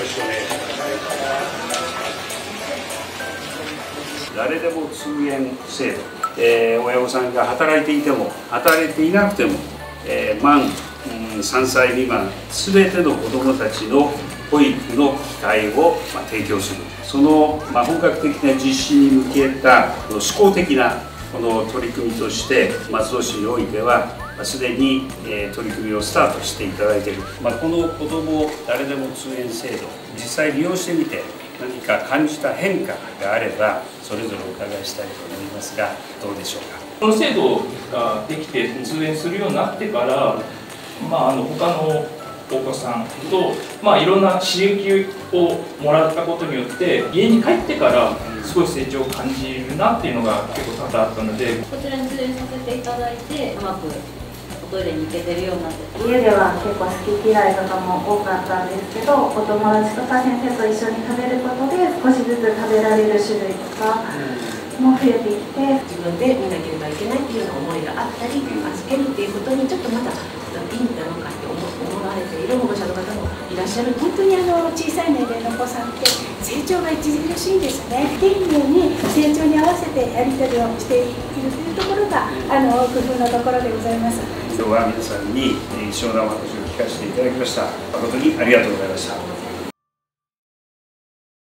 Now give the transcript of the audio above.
ろしくお願いします。誰でも通園制度、えー、親御さんが働いていても働いていなくても、えー、満、3歳未満すべての子どもたちの保育の機会を、提供する。その、本格的な実施に向けた思考的なこの取り組みとして松戸市においてはすでに、え取り組みをスタートしていただいている、まあ、この子ども誰でも通園制度実際利用してみて何か感じた変化があればそれぞれお伺いしたいと思いますがどうでしょうか？この制度ができて通園するようになってから、まあ、あの他のお子さんと、まあ、いろんな刺激をもらったことによって家に帰ってから少し成長を感じるなっていうのが結構多々あったので。こちらに通園させていただいてうまくおトイレに行けてるようになって。家では結構好き嫌いとかも多かったんですけどお友達とか先生と一緒に食べることで少しずつ食べられる種類とかも増えてきて。自分で見なければいけないっていうような思いがあったり預けるっていうことにちょっとまだいいんだろうかって思思われている保護者の方もいらっしゃる本当にあの小さい年齢のお子さんって成長が著しいんですね。丁寧に成長に合わせてやり取りをしているというところがあの工夫のところでございます。今日は皆さんに貴重なお話を聞かせていただきました。誠にありがとうございました。